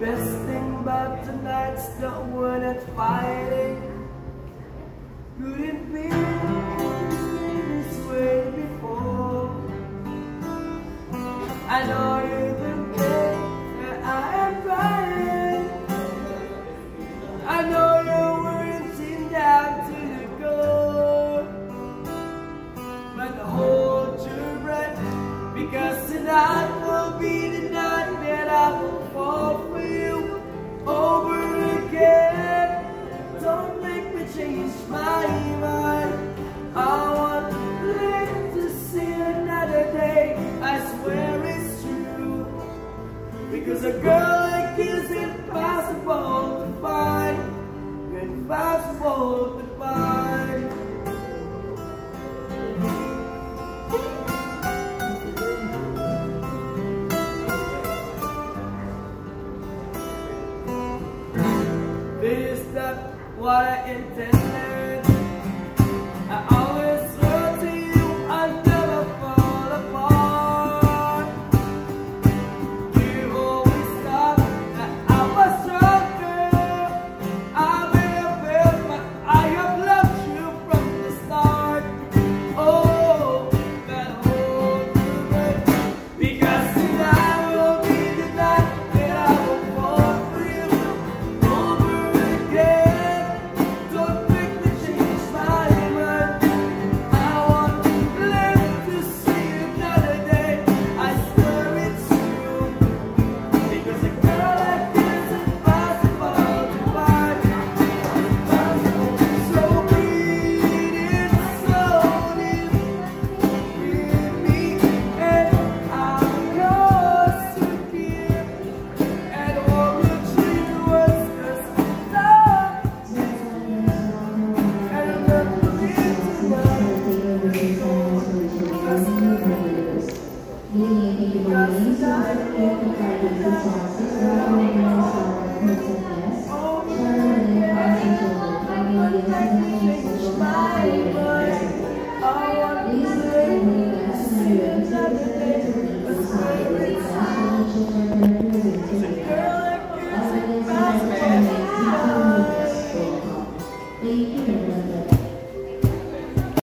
Best thing about tonight's not worth fighting. Couldn't be this way before. I know you. Cause a girl like you's impossible to find. You're impossible to find. This is not what I intended. Linha que Guimarães, você pode clicar em